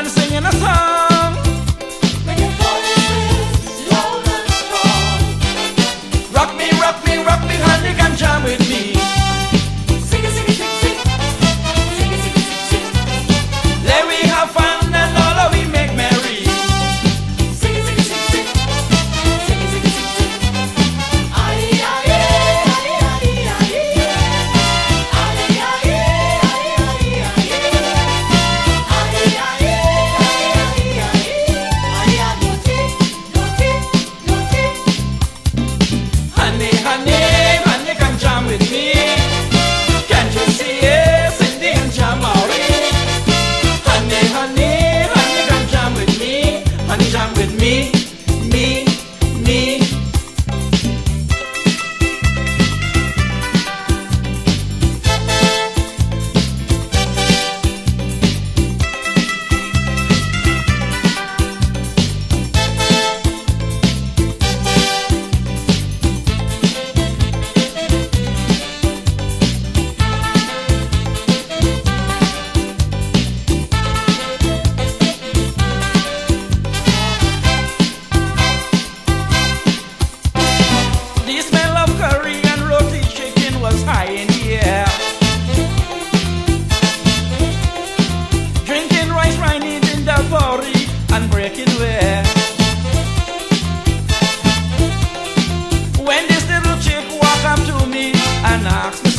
and singing a song.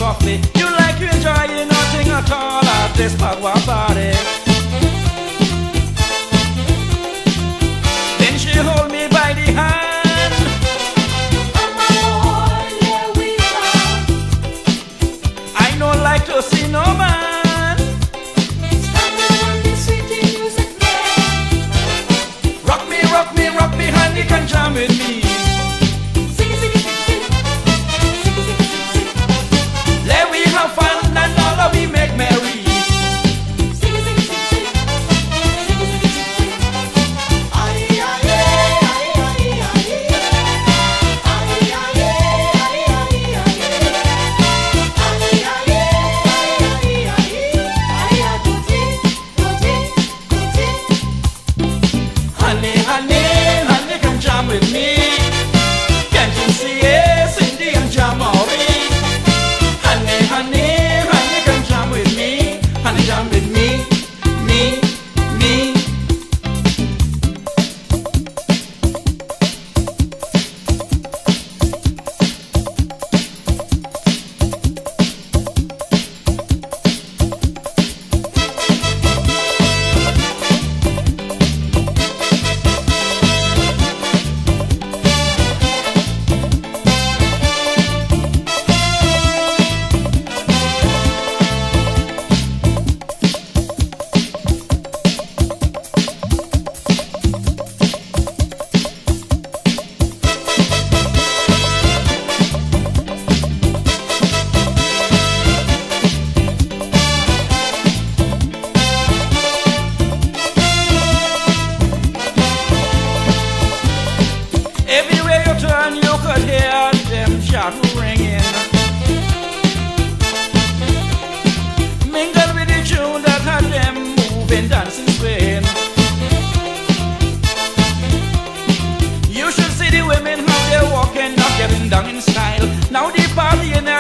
Softly. You like you enjoying nothing at all at this power party.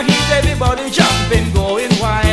heat, everybody jumping, going wild.